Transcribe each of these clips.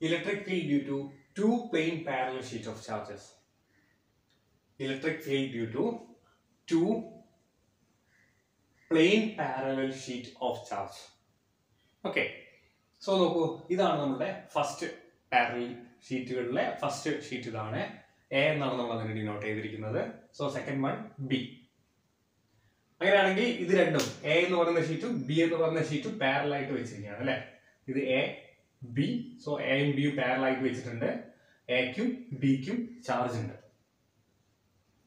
electric field due to two plane parallel sheets of charges. Electric field due to two plane parallel sheet of charge. Okay. So നോക്കൂ ഇതാണ് നമ്മുടെ first parallel ഷീറ്റുകളിലെ first sheet ഇതാണ് A എന്നാണ് നമ്മൾ അങ്ങനെ denote ചെയ്തിരിക്കുന്നത് so second one B അങ്ങനെയാണെങ്കിൽ ഇത് രണ്ടും എ എന്ന് പറയുന്ന ഷീറ്റും ബി എന്ന് പറയുന്ന ഷീറ്റും പാരലായിട്ട് വെച്ചിരിക്കുകയാണ് അല്ലേ ഇത് എ ബി സോ എയും ബിയും പാരലായിട്ട് വെച്ചിട്ടുണ്ട്. എക്കും ബിക്കും ചാർജ് ഉണ്ട്.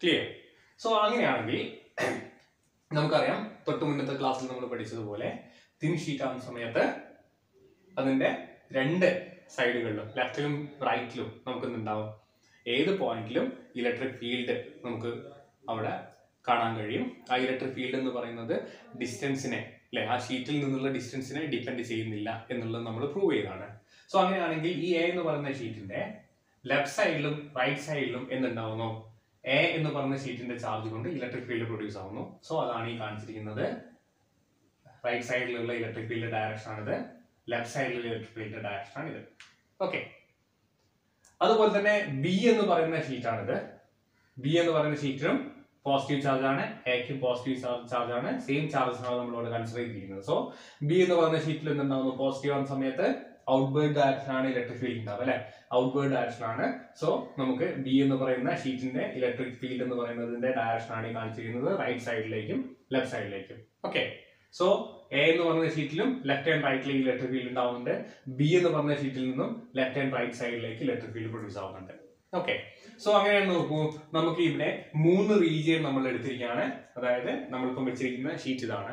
ക്ലിയർ സോ അങ്ങനെയാണെങ്കിൽ നമുക്കറിയാം തൊട്ട് മുന്നത്തെ ക്ലാസ്സിൽ നമ്മൾ പഠിച്ചതുപോലെ തിൻ ഷീറ്റ് ആവുന്ന സമയത്ത് അതിന്റെ രണ്ട് സൈഡുകളിലും ലെഫ്റ്റിലും റൈറ്റിലും നമുക്ക് എന്തുണ്ടാവും ഏത് പോയിന്റിലും ഇലക്ട്രിക് ഫീൽഡ് നമുക്ക് അവിടെ കാണാൻ കഴിയും. ആ ഇലക്ട്രിക് ഫീൽഡ് എന്ന് പറയുന്നത് ഡിസ്റ്റൻസിനെ അല്ലെ? ആ ഷീറ്റിൽ നിന്നുള്ള ഡിസ്റ്റൻസിനെ ഡിപ്പെൻഡ് ചെയ്യുന്നില്ല എന്നുള്ളത് നമ്മൾ പ്രൂവ് ചെയ്താണ്. സോ അങ്ങനെയാണെങ്കിൽ ഈ എ എന്ന് പറയുന്ന ഷീറ്റിന്റെ ലെഫ്റ്റ് സൈഡിലും റൈറ്റ് സൈഡിലും എന്തുണ്ടാവുന്നു? എ എന്ന് പറയുന്ന ഷീറ്റിന്റെ ചാർജ് കൊണ്ട് ഇലക്ട്രിക് ഫീൽഡ് പ്രൊഡ്യൂസ് ആവുന്നു. സോ അതാണ് ഈ കാണിച്ചിരിക്കുന്നത്. റൈറ്റ് സൈഡിലുള്ള ഇലക്ട്രിക് ഫീൽഡ് ഡയറക്ഷൻ ആണിത്. ലെഫ്റ്റ് സൈഡിലുള്ള ഇലക്ട്രിക് ഫീൽഡ് ഡയറക്ഷൻ ആണിത് ഓക്കെ അതുപോലെ തന്നെ ബി എന്ന് പറയുന്ന ഷീറ്റാണിത് ബി എന്ന് പറയുന്ന ഷീറ്റിലും പോസിറ്റീവ് ചാർജ് ആണ് എക്കും പോസിറ്റീവ് ചാർജ് ആണ്. സെയിം ചാർജസ് ആണ് നമ്മളിവിടെ കൺസിഡർ ചെയ്തിരിക്കുന്നത്. സോ ബി എന്ന് പറയുന്ന ഷീറ്റിൽ എന്തുണ്ടാവുന്നു? പോസിറ്റീവ് ആവുന്ന സമയത്ത് ഔട്ട്വേർഡ് ഡയറക്ഷൻ ആണ് ഇലക്ട്രിക് ഫീൽഡ് ഉണ്ടാവുക അല്ലെ? ഔട്ട്വേർഡ് ഡയറക്ഷൻ ആണ്. സോ നമുക്ക് ബി എന്ന് പറയുന്ന ഷീറ്റിന്റെ ഇലക്ട്രിക് ഫീൽഡ് എന്ന് പറയുന്നതിന്റെ ഡയറക്ഷൻ ആണ് കാണിച്ചിരിക്കുന്നത്. റൈറ്റ് സൈഡിലേക്കും ലെഫ്റ്റ് സൈഡിലേക്കും ഓക്കെ സോ എ എന്ന് പറയുന്ന ഷീറ്റിലും ലെഫ്റ്റ് ആൻഡ് റൈറ്റിലേക്ക് ഇലക്ട്രിക് ഫീൽഡ് ഉണ്ടാവുന്നുണ്ട്. ബി എന്ന് പറയുന്ന ഷീറ്റിൽ നിന്നും ലെഫ്റ്റ് ആൻഡ് റൈറ്റ് സൈഡിലേക്ക് ഇലക്ട്രിക് ഫീൽഡ് പ്രൊഡ്യൂസ് ആവുന്നുണ്ട്. ഓക്കെ സോ അങ്ങനെ നോക്കൂ. നമുക്ക് ഇവിടെ മൂന്ന് റീജിയൻ നമ്മൾ എടുത്തിരിക്കുകയാണ്. അതായത് നമ്മളിപ്പം വെച്ചിരിക്കുന്ന ഷീറ്റ് ഇതാണ്.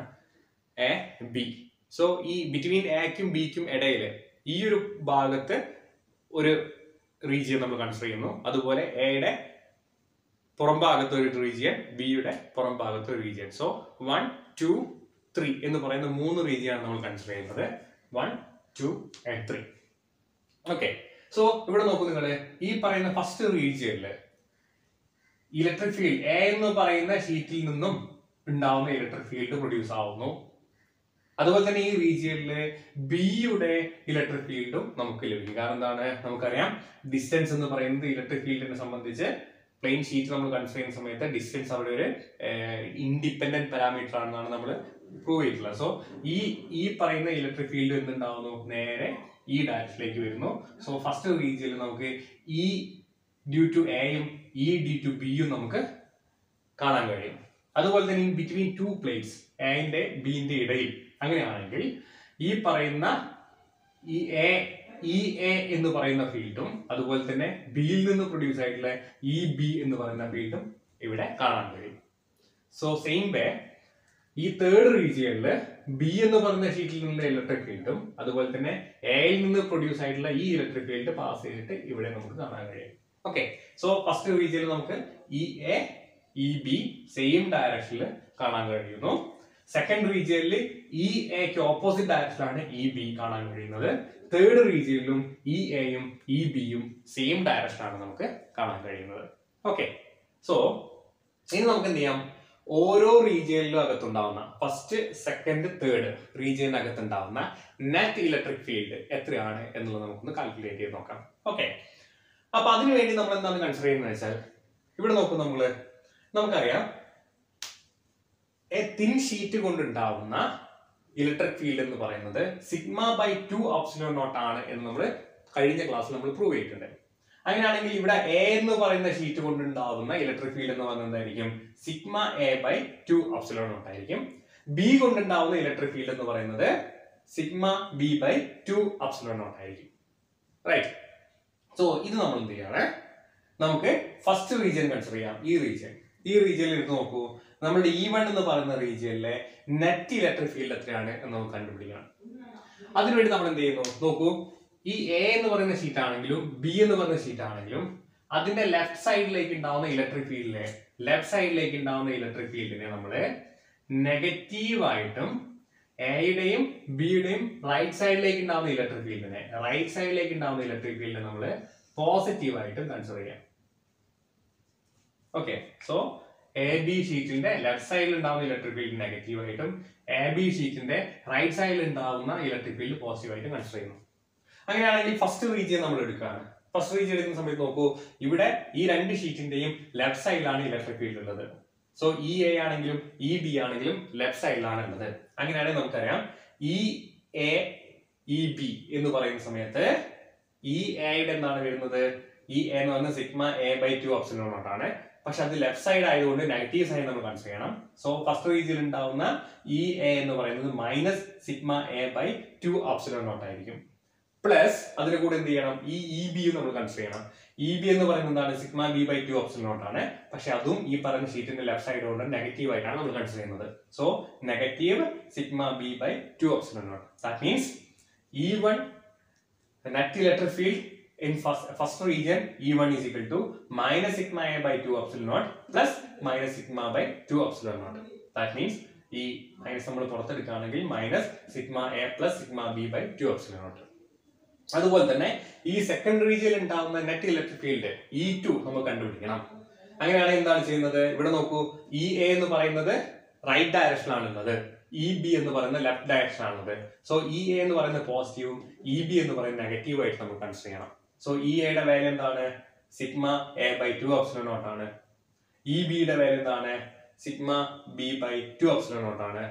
എ ബി സോ ഈ ബിറ്റ്വീൻ എക്കും ബിക്കും ഇടയിൽ ഈ ഒരു ഭാഗത്ത് ഒരു റീജിയൻ നമ്മൾ കൺസിഡർ ചെയ്യുന്നു. അതുപോലെ എയുടെ പുറം ഭാഗത്ത് ഒരു റീജിയൻ ബിയുടെ പുറം ഭാഗത്ത് ഒരു region so one two three എന്ന് പറയുന്ന മൂന്ന് റീജിയനാണ് നമ്മൾ കൺസിഡർ ചെയ്യുന്നത്. One two and three okay so ഇവിടെ നോക്കൂ നിങ്ങൾ ഈ പറയുന്ന ഫസ്റ്റ് റീജിയനിൽ ഇലക്ട്രിക് ഫീൽഡ് എ എന്ന് പറയുന്ന ഷീറ്റിൽ നിന്നും ഉണ്ടാവുന്ന ഇലക്ട്രിക് ഫീൽഡ് പ്രൊഡ്യൂസ് ആവുന്നു. അതുപോലെ തന്നെ ഈ റീജിയനിൽ ബിയുടെ ഇലക്ട്രിക് ഫീൽഡും നമുക്ക് ലഭിക്കും. കാരണം എന്താണ്? നമുക്കറിയാം ഡിസ്റ്റൻസ് എന്ന് പറയുന്നത് ഇലക്ട്രിക് ഫീൽഡിനെ സംബന്ധിച്ച് പ്ലെയിൻ ഷീറ്റ് നമ്മൾ കൺസിഡർ ചെയ്യുന്ന സമയത്ത് ഡിസ്റ്റൻസ് അവിടെ ഒരു ഇൻഡിപെൻഡന്റ് പാരാമീറ്റർ ആണെന്നാണ് നമ്മൾ പ്രൂവ് ചെയ്തിട്ടുള്ളത് സോ ഈ ഈ പറയുന്ന ഇലക്ട്രിക് ഫീൽഡ് എന്തുണ്ടാവുന്നു? നേരെ ഈ ഡയറക്ഷനിലേക്ക് വരുന്നു. സോ ഫസ്റ്റ് റീജിയനിൽ നമുക്ക് ഈ ഡ്യൂ ടു എയും ഇ ഡ്യൂ ടു ബിയും നമുക്ക് കാണാൻ കഴിയും. അതുപോലെ തന്നെ ബിറ്റ്വീൻ ടു പ്ലേറ്റ്സ് എന്റെ ബിന്റെ ഇടയിൽ. അങ്ങനെയാണെങ്കിൽ ഈ പറയുന്ന ഈ എ ഇ എ എന്ന് പറയുന്ന ഫീൽഡും അതുപോലെ തന്നെ ബിയിൽ നിന്ന് പ്രൊഡ്യൂസ് ആയിട്ടുള്ള ഇ ബി എന്ന് പറയുന്ന ഫീൽഡും ഇവിടെ കാണാൻ കഴിയും. സോ സെയിം വേ ഈ തേർഡ് റീജിയനിൽ ബി എന്ന് പറയുന്ന ഷീറ്റിൽ നിന്ന് ഇലക്ട്രിക് ഫീൽഡും അതുപോലെ തന്നെ എയിൽ നിന്ന് പ്രൊഡ്യൂസ് ആയിട്ടുള്ള ഈ ഇലക്ട്രിക് ഫീൽഡ് പാസ് ചെയ്തിട്ട് ഇവിടെ നമുക്ക് കാണാൻ കഴിയും. ഓക്കെ സോ ഫസ്റ്റ് റീജിയനിൽ നമുക്ക് E A E B same ഡയറക്ഷനിൽ കാണാൻ കഴിയുന്നു. സെക്കൻഡ് റീജിയനിൽ ഇ എക്ക് ഓപ്പോസിറ്റ് ഡയറക്ഷനിലാണ് ഇ ബി കാണാൻ കഴിയുന്നത്. തേർഡ് റീജിയനിലും ഇ എയും ഇ ബിയും സെയിം ഡയറക്ഷനാണ് നമുക്ക് കാണാൻ കഴിയുന്നത്. ഓക്കെ സോ ഇനി നമുക്ക് എന്ത് ചെയ്യാം? ഓരോ റീജിയനിലും അകത്തുണ്ടാവുന്ന ഫസ്റ്റ് സെക്കൻഡ് തേർഡ് റീജിയനകത്തുണ്ടാവുന്ന നെറ്റ് ഇലക്ട്രിക് ഫീൽഡ് എത്രയാണ് എന്നുള്ളത് നമുക്കൊന്ന് കാൽക്കുലേറ്റ് ചെയ്ത് നോക്കാം. ഓക്കെ അപ്പൊ അതിനുവേണ്ടി നമ്മൾ എന്താണ് കൺസിഡർ ചെയ്യുന്നത് വെച്ചാൽ ഇവിടെ നോക്കും നമ്മൾ. നമുക്കറിയാം തിൻ ഷീറ്റ് കൊണ്ടുണ്ടാവുന്ന ഇലക്ട്രിക് ഫീൽഡ് എന്ന് പറയുന്നത് sigma by two epsilon naught ആണ് എന്ന് നമ്മൾ കഴിഞ്ഞ ക്ലാസ്സിൽ നമ്മൾ പ്രൂവ് ചെയ്തിട്ടുണ്ട്. അങ്ങനെയാണെങ്കിൽ ഇവിടെ എ എന്ന് പറയുന്ന ഷീറ്റ് കൊണ്ടുണ്ടാവുന്ന ഇലക്ട്രിക് ഫീൽഡ് എന്ന് പറയുന്നത് എന്തായിരിക്കും? Sigma A by two epsilon ഉണ്ടായിരിക്കും ബി കൊണ്ടുണ്ടാവുന്ന ഇലക്ട്രിക് ഫീൽഡ് എന്ന് പറയുന്നത് sigma B by two epsilon ഉണ്ടായിരിക്കും റൈറ്റ് സോ ഇത് നമ്മൾ എന്ത് ചെയ്യാണ്? നമുക്ക് ഫസ്റ്റ് റീജിയൻ കൺസിഡർ ചെയ്യാം. ഈ റീജിയൻ ഈ റീജിയനിൽ എടുത്ത് നോക്കൂ. നമ്മുടെ ഇ വൺ എന്ന് പറയുന്ന റീജിയനിലെ നെറ്റ് ഇലക്ട്രിക് ഫീൽഡ് എത്രയാണ് എന്ന് നമുക്ക് കണ്ടുപിടിക്കണം അതിനുവേണ്ടി നമ്മൾ എന്ത് ചെയ്യുന്നു? നോക്കൂ. ഈ എ എന്ന് പറയുന്ന ഷീറ്റ് ആണെങ്കിലും ബി എന്ന് പറയുന്ന ഷീറ്റ് ആണെങ്കിലും അതിന്റെ ലെഫ്റ്റ് സൈഡിലേക്ക് ഉണ്ടാവുന്ന ഇലക്ട്രിക് ഫീൽഡിലെ ലെഫ്റ്റ് സൈഡിലേക്ക് ഉണ്ടാവുന്ന ഇലക്ട്രിക് ഫീൽഡിനെ നമ്മൾ നെഗറ്റീവായിട്ടും എയുടെയും ബിയുടെയും റൈറ്റ് സൈഡിലേക്ക് ഉണ്ടാവുന്ന ഇലക്ട്രിക് ഫീൽഡിനെ റൈറ്റ് സൈഡിലേക്ക് ഉണ്ടാവുന്ന ഇലക്ട്രിക് ഫീൽഡിനെ നമ്മൾ പോസിറ്റീവായിട്ടും കൺസിഡർ ചെയ്യാം. ഓക്കെ സോ എ ബി ഷീറ്റിന്റെ ലെഫ്റ്റ് സൈഡിൽ ഉണ്ടാവുന്ന ഇലക്ട്രിക് ഫീൽഡ് നെഗറ്റീവ് ആയിട്ടും എ ബി ഷീറ്റിന്റെ റൈറ്റ് സൈഡിൽ ഉണ്ടാവുന്ന ഇലക്ട്രിക് ഫീൽഡ് പോസിറ്റീവ് ആയിട്ടും കൺസിഡർ ചെയ്യുന്നു. അങ്ങനെയാണെങ്കിൽ ഫസ്റ്റ് റീജിയൻ നമ്മൾ എടുക്കുകയാണ്. ഫസ്റ്റ് റീജിയൻ എടുക്കുന്ന സമയത്ത് നോക്കൂ ഇവിടെ ഈ രണ്ട് ഷീറ്റിന്റെയും ലെഫ്റ്റ് സൈഡിലാണ് ഇലക്ട്രിക് ഫീൽഡ് ഉള്ളത്. സോ ഇ എ ആണെങ്കിലും ഇ ബി ആണെങ്കിലും ലെഫ്റ്റ് സൈഡിലാണ് ഉള്ളത്. അങ്ങനെയാണെങ്കിൽ നമുക്കറിയാം ഇ എ ഇ ബി എന്ന് പറയുന്ന സമയത്ത് ഇ എയുടെ എന്താണ് വരുന്നത്? ഇ എ എന്ന് പറഞ്ഞ sigma A by two epsilon ആണ്. പക്ഷെ അത് ലെഫ്റ്റ് സൈഡ് ആയതുകൊണ്ട് നെഗറ്റീവ് സൈഡ് നമ്മൾ കൺസിഡർ ചെയ്യണം. സോ ഫസ്റ്റ് റീജിയനിൽ ഉണ്ടാവുന്ന ഇ എ എന്ന് പറയുന്നത് minus sigma A by two epsilon ആയിരിക്കും. പ്ലസ് അതിന് കൂടെ എന്ത് ചെയ്യണം? ഈ ഇ ബി നമ്മൾ കൺസിഡർ ചെയ്യണം. ഇ ബി എന്ന് പറയുന്നത് എന്താണ്? Sigma B by two epsilon നോട്ടാണ് പക്ഷെ അതും ഈ പറഞ്ഞ ഷീറ്റിന്റെ ലെഫ്റ്റ് സൈഡ് കൊണ്ട് നെഗറ്റീവ് ആയിട്ടാണ് നമ്മൾ കൺസിഡർ ചെയ്യുന്നത്. So negative sigma B by two epsilon that means E one net electric field in first first region E1 is equal to minus sigma A by 2 epsilon naught plus minus sigma by 2 epsilon naught. That means ഈ minus നമ്മൾ പുറത്തെടുക്കുകയാണെങ്കിൽ minus sigma A plus sigma B by two epsilon naught അതുപോലെ തന്നെ ഈ second റീജിയൽ ഉണ്ടാകുന്ന net electric field E two നമുക്ക് കണ്ടുപിടിക്കണം. അങ്ങനെയാണെങ്കിൽ എന്താണ് ചെയ്യുന്നത്? ഇവിടെ നോക്കൂ ഇ എ എന്ന് പറയുന്നത് റൈറ്റ് ഡയറക്ഷനാണ് ഉള്ളത് ഇ ബി എന്ന് പറയുന്ന ലെഫ്റ്റ് ഡയറക്ഷൻ ആണുള്ളത്. സോ ഇ എ എന്ന് പറയുന്ന പോസിറ്റീവും ഇ ബി എന്ന് പറയുന്ന നെഗറ്റീവ് ആയിട്ട് നമുക്ക് കൺസിഡർ ചെയ്യണം. സോ ഇ എയുടെ വാല്യൂ എന്താണ്? Sigma A by two epsilon നോട്ടാണ് E ബിയുടെ വാല്യൂ എന്താണ്? Sigma B by two epsilon നോട്ടാണ്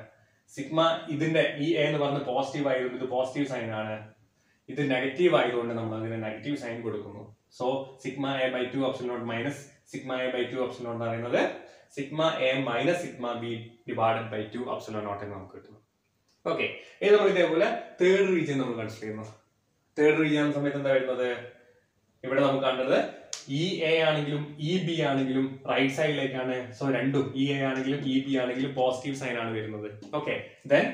sigma ഇതിന്റെ ഇ എ എന്ന് പറഞ്ഞ പോസിറ്റീവ് ആയതുകൊണ്ട് ഇത് പോസിറ്റീവ് സൈൻ ആണ്. ഇത് നെഗറ്റീവ് ആയതുകൊണ്ട് നമ്മൾ അതിന് നെഗറ്റീവ് സൈൻ കൊടുക്കുന്നു. So sigma A by two epsilon naught minus sigma A by two epsilon naught എന്ന് പറയുന്നത് sigma A minus sigma B divided by two epsilon naught എന്ന് നമുക്ക് കിട്ടുന്നു. ഓക്കെ ഇത് നമ്മൾ ഇതേപോലെ തേർഡ് റീജിയൻ നമ്മൾ കൺസിഡർ ചെയ്യുന്നു തേർഡ് റീജിയൻ സമയത്ത് എന്താ വരുന്നത്? ഇവിടെ നമുക്ക് കണ്ടത് ഇ എ ആണെങ്കിലും ഇ ബി ആണെങ്കിലും റൈറ്റ് സൈഡിലേക്കാണ് സോ രണ്ടും ഇ എ ആണെങ്കിലും ഇ ബി ആണെങ്കിലും പോസിറ്റീവ് സൈൻ ആണ് വരുന്നത്. ഓക്കെ ദെൻ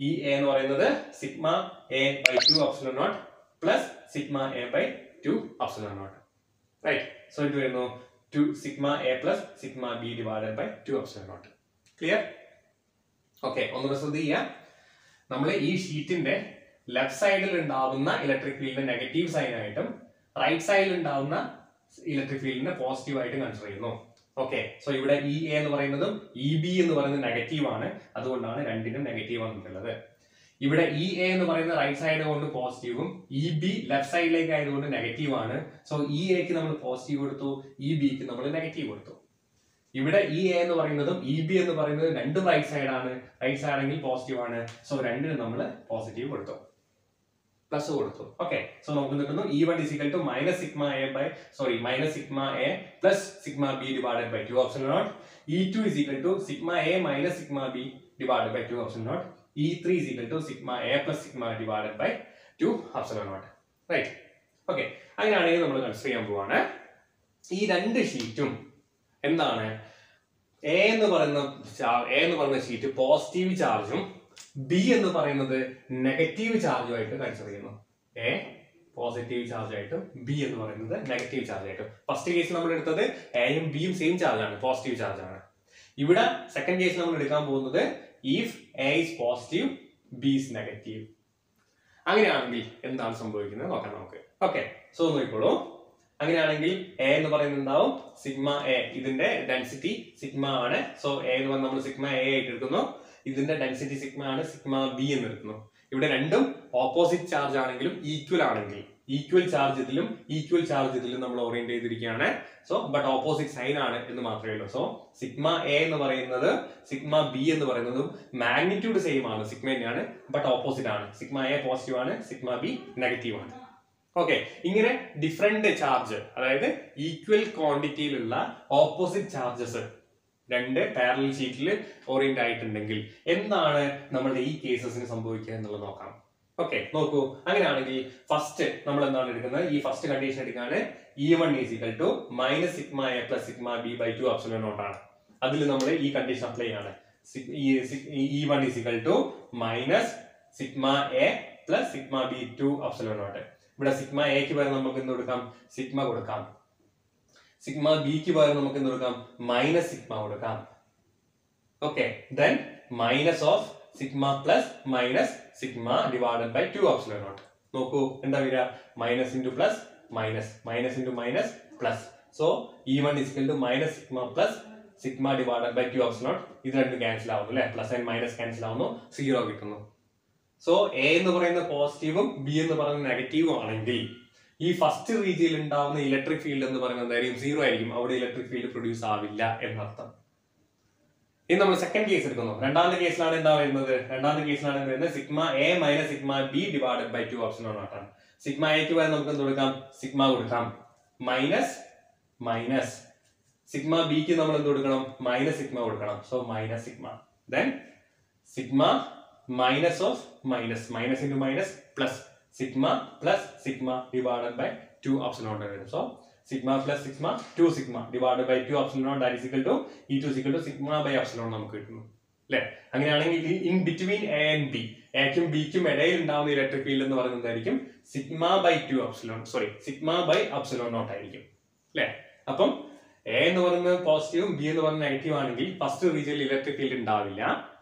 ഇ എ എന്ന് പറയുന്നത് sigma A by two epsilon naught plus sigma A by two epsilon naught right so ഇത് വരുന്നു? Two sigma A plus sigma B divided by two epsilon naught clear okay ഒന്നുകൂടെ ശ്രദ്ധിക്കുക നമ്മൾ ഈ ഷീറ്റിന്റെ left സൈഡിൽ ഉണ്ടാവുന്ന ഇലക്ട്രിക് ഫീൽഡിന്റെ നെഗറ്റീവ് സൈൻ ആയിട്ടും റൈറ്റ് സൈഡിൽ ഉണ്ടാവുന്ന ഇലക്ട്രിക് ഫീൽഡിനെ പോസിറ്റീവ് ആയിട്ടും കൺസിഡർ ചെയ്യുന്നു. ഓക്കെ സോ ഇവിടെ ഇ എ എന്ന് പറയുന്നതും ഇ ബി എന്ന് പറയുന്നത് നെഗറ്റീവ് ആണ്. അതുകൊണ്ടാണ് രണ്ടിനും നെഗറ്റീവ് വന്നിട്ടുള്ളത്. ഇവിടെ ഇ എ എന്ന് പറയുന്ന റൈറ്റ് സൈഡ് കൊണ്ട് പോസിറ്റീവും ഇ ബി ലെഫ്റ്റ് സൈഡിലേക്ക് ആയതുകൊണ്ട് നെഗറ്റീവ് ആണ്. സോ ഇ എക്ക് നമ്മൾ പോസിറ്റീവ് കൊടുത്തു ഇ ബിക്ക് നമ്മൾ നെഗറ്റീവ് കൊടുത്തു. ഇവിടെ ഇ എ എന്ന് പറയുന്നതും ഇ ബി എന്ന് പറയുന്നതും രണ്ടും റൈറ്റ് സൈഡ് ആണ്. റൈറ്റ് സൈഡ് ആണെങ്കിൽ പോസിറ്റീവ് ആണ്. സോ രണ്ടിനും നമ്മൾ പോസിറ്റീവ് കൊടുത്തു. പ്ലസ് കൊടുത്തു. ഓക്കെ സോ നമുക്ക് കിട്ടുന്നു? E one is equal to minus sigma A by sorry minus sigma A plus sigma B divided by two epsilon naught E two is equal to sigma A minus sigma B divided by two epsilon naught E three is equal to sigma A plus sigma divided by two epsilon naught right okay അങ്ങനെയാണെങ്കിൽ നമ്മൾ consider ചെയ്യാൻ പോവാണ്. ഈ രണ്ട് ഷീറ്റും എന്താണ്? A എന്ന് പറയുന്ന എ എന്ന് പറയുന്ന ഷീറ്റ് പോസിറ്റീവ് ചാർജും ബി എന്ന് പറയുന്നത് നെഗറ്റീവ് ചാർജുമായിട്ട് കൺസിഡർ ചെയ്യുന്നു. എ പോസിറ്റീവ് ചാർജ് ആയിട്ടും ബി എന്ന് പറയുന്നത് നെഗറ്റീവ് ചാർജ് ആയിട്ടും. ഫസ്റ്റ് കേസ് നമ്മൾ എടുത്തത് എയും ബിയും സെയിം ചാർജ് ആണ് പോസിറ്റീവ് ചാർജ് ആണ്. ഇവിടെ സെക്കൻഡ് കേസ് നമ്മൾ എടുക്കാൻ പോകുന്നത് if A is positive B is negative അങ്ങനെയാണെങ്കിൽ എന്താണ് സംഭവിക്കുന്നത് നോക്കാം നമുക്ക്. ഓക്കെ സോ നോക്കിക്കോളൂ. അങ്ങനെയാണെങ്കിൽ എ എന്ന് പറയുന്നത് എന്താവും? സിഗ്മ എ ഇതിന്റെ ഡെൻസിറ്റി സിഗ്മ ആണ്. സോ എന്ന് പറഞ്ഞാൽ നമ്മൾ സിഗ്മ എ ആയിട്ട് എടുക്കുന്നു. ഇതിന്റെ ഡെൻസിറ്റി സിഗ്മ ആണ് സിഗ്മ ബി എന്ന് എടുക്കുന്നു ഇവിടെ രണ്ടും ഓപ്പോസിറ്റ് ചാർജ് ആണെങ്കിലും ഈക്വൽ ആണെങ്കിൽ ഈക്വൽ ചാർജ് ഇതിലും ഈക്വൽ ചാർജ് ഇതിലും നമ്മൾ ഓറിയന്റ് ചെയ്തിരിക്കുകയാണ്. സോ ബട്ട് ഓപ്പോസിറ്റ് സൈൻ ആണ് എന്ന് മാത്രമേ ഉള്ളൂ. സോ സിഗ്മ എ എന്ന് പറയുന്നത് സിഗ്മ ബി എന്ന് പറയുന്നതും മാഗ്നിറ്റ്യൂഡ് സെയിം ആണ് സിഗ്മ തന്നെയാണ് ബട്ട് ഓപ്പോസിറ്റ് ആണ്. സിഗ്മ എ പോസിറ്റീവ് ആണ് സിഗ്മ ബി നെഗറ്റീവ് ആണ്. ഓക്കെ ഇങ്ങനെ ഡിഫറെന്റ് ചാർജ് അതായത് ഈക്വൽ ക്വാണ്ടിറ്റിയിലുള്ള ഓപ്പോസിറ്റ് ചാർജസ് രണ്ട് പാരലൽ ഷീറ്റിൽ ഓറിയന്റ് ആയിട്ടുണ്ടെങ്കിൽ എന്താണ് നമ്മളുടെ ഈ കേസസിന് സംഭവിക്കുക എന്നുള്ളത് നോക്കാം. ഓക്കെ നോക്കൂ. അങ്ങനെയാണെങ്കിൽ ഫസ്റ്റ് നമ്മൾ എന്താണ് എടുക്കുന്നത്? ഈ ഫസ്റ്റ് കണ്ടീഷൻ എടുക്കുകയാണ് E one is equal to minus sigma A plus sigma B by two അതിൽ നമ്മൾ ഈ കണ്ടീഷൻ അപ്ലൈ ചെയ്യാണ്. E one is equal to minus sigma A plus sigma B two naught ഇവിടെ സിഗ്മ എക്ക് പകരം നമുക്ക് എന്ത് കൊടുക്കാം? സിഗ്മ കൊടുക്കാം. സിഗ്മ ബിക്ക് പകരം നമുക്ക് എന്ത് കൊടുക്കാം? മൈനസ് സിഗ്മ കൊടുക്കാം. Okay then minus of sigma plus minus sigma divided by two epsilon naught നോക്കൂ എന്താ വരിക? Minus into plus minus minus into minus plus so E one is equal to minus sigma plus sigma divided by two epsilon naught ഇത് രണ്ടും cancel ആവുന്നു അല്ലെ? Plus and minus cancel ആവുന്നു. Zero കിട്ടുന്നു. So A എന്ന് പറയുന്ന പോസിറ്റീവും B എന്ന് പറയുന്ന നെഗറ്റീവും ആണെങ്കിൽ ഈ ഫസ്റ്റ് റീജിയയിൽ ഉണ്ടാവുന്ന ഇലക്ട്രിക് ഫീൽഡ് എന്ന് പറയുന്നത് എന്തായിരിക്കും സീറോ ആയിരിക്കും. അവിടെ ഇലക്ട്രിക് ഫീൽഡ് പ്രൊഡ്യൂസ് ആവില്ല എന്നർത്ഥം. ഇനി നമ്മൾ സെക്കൻഡ് കേസ് എടുക്കുന്നു. രണ്ടാമത്തെ കേസിലാണ് എന്താ വരുന്നത്? രണ്ടാമത്തെ കേസിലാണ് വരുന്നത്? Sigma A minus sigma B divided by two epsilon ആണ്. സിഗ്മ എക്ക് പകരം നമുക്ക് എന്ത് കൊടുക്കാം? സിഗ്മ കൊടുക്കാം. മൈനസ് മൈനസ് സിഗ്മ ബിക്ക് നമ്മൾ എന്ത് കൊടുക്കണം? മൈനസ് സിഗ്മ കൊടുക്കണം. So minus sigma then sigma minus of minus minus into minus plus sigma plus sigma divided by two epsilon വരും so sigma plus sigma two sigma divided by two epsilon that equal to E two is equal to sigma by epsilon നമുക്ക് കിട്ടുന്നു. അല്ലെ? അങ്ങനെയാണെങ്കിൽ in between A and B എക്കും ബിക്കും ഇടയിൽ ഉണ്ടാവുന്ന electric field എന്ന് പറയുന്നത് എന്തായിരിക്കും? Sigma by two epsilon sorry sigma by epsilon naught ആയിരിക്കും. അല്ലെ? അപ്പം എ എന്ന് പറയുന്നത് പോസിറ്റീവും ബി എന്ന് പറയുന്നത് നെഗറ്റീവ് ആണെങ്കിൽ ഫസ്റ്റ് റീജിയനിൽ ഇലക്ട്രിക് ഫീൽഡ് ഉണ്ടാവില്ല.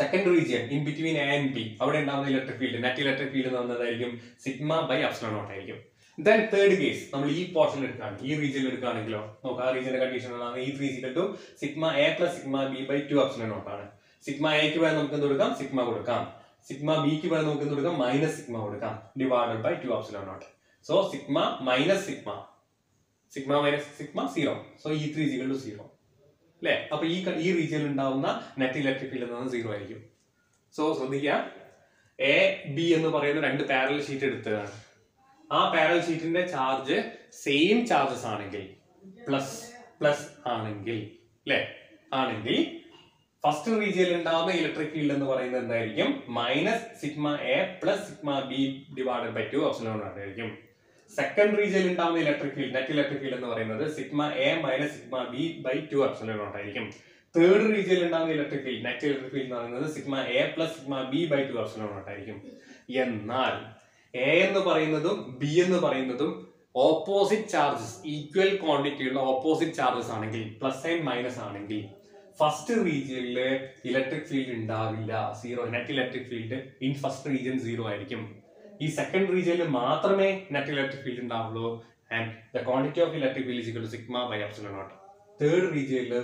Second region in between A and B അവിടെ ഉണ്ടാകുന്ന electric field net electric field എന്ന് പറയുന്നതായിരിക്കും സിഗ്മ ബൈ അപ്സിലോൺ നോട്ട് ആയിരിക്കും. ദെൻ തേർഡ് കേസ് നമ്മൾ ഈ പോർഷൻ എടുക്കുകയാണ്. ഈ റീജിയൻ എടുക്കുകയാണെങ്കിലോ നമുക്ക് ആ റീജിയന്റെ കണ്ടീഷൻ ആണ് ഈ sigma two sigma A plus sigma B by two naught ആണ്. സിഗ്മ എക്ക് പകരം നമുക്ക് എന്ത് കൊടുക്കാം? സിഗ്മ കൊടുക്കാം. സിഗ്മ ബിക്ക് പകരം നമുക്ക് എന്ത് കൊടുക്കാം? മൈനസ് സിഗ്മ കൊടുക്കാം. Divided by two epsilon naught so sigma minus sigma sigma minus sigma zero so E three sigma to zero അല്ലേ? അപ്പൊ ഈ ഈ റീജിയനിൽ ഉണ്ടാവുന്ന നെറ്റ് ഇലക്ട്രിക് ഫീൽഡ് എന്ന് സീറോ ആയിരിക്കും. സോ ശ്രദ്ധിക്കുക എ ബി എന്ന് പറയുന്ന രണ്ട് പാരൽ ഷീറ്റ് എടുത്തതാണ്. ആ പാരൽ ഷീറ്റിന്റെ ചാർജ് സെയിം ചാർജസ് ആണെങ്കിൽ പ്ലസ് പ്ലസ് ആണെങ്കിൽ അല്ലെ ആണെങ്കിൽ ഫസ്റ്റ് റീജിയനിൽ ഉണ്ടാവുന്ന ഇലക്ട്രിക് ഫീൽഡ് എന്ന് പറയുന്നത് എന്തായിരിക്കും? Minus sigma A plus sigma B divided by two epsilon ആയിരിക്കും. സെക്കൻഡ് റീജിയനിൽ ഉണ്ടാവുന്ന electric field net electric field എന്ന് പറയുന്നത് sigma A minus sigma B by two epsilon ആയിരിക്കും. തേർഡ് റീജിയനിൽ ഉണ്ടാകുന്ന electric field net electric field എന്ന് പറയുന്നത് sigma A plus sigma B by two epsilon ആയിരിക്കും. എന്നാൽ എ എന്ന് പറയുന്നതും ബി എന്ന് പറയുന്നതും ഓപ്പോസിറ്റ് ചാർജസ് ഈക്വൽ ക്വാണ്ടിറ്റിയുള്ള ഓപ്പോസിറ്റ് ചാർജസ് ആണെങ്കിൽ പ്ലസ് ആൻഡ് മൈനസ് ആണെങ്കിൽ ഫസ്റ്റ് റീജിയനിൽ ഇലക്ട്രിക് ഫീൽഡ് ഉണ്ടാവില്ല zero net electric field in first region zero ആയിരിക്കും. ഈ സെക്കൻഡ് റീജിയനിൽ മാത്രമേ നെറ്റ് ഇലക്ട്രിക് ഫീൽഡ് ഉണ്ടാവുള്ളൂ and the quantity of electric field sigma by epsilon naught third റീജിയനിൽ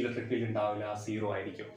ഇലക്ട്രിക് ഫീൽഡ് ഉണ്ടാവില്ല സീറോ ആയിരിക്കും.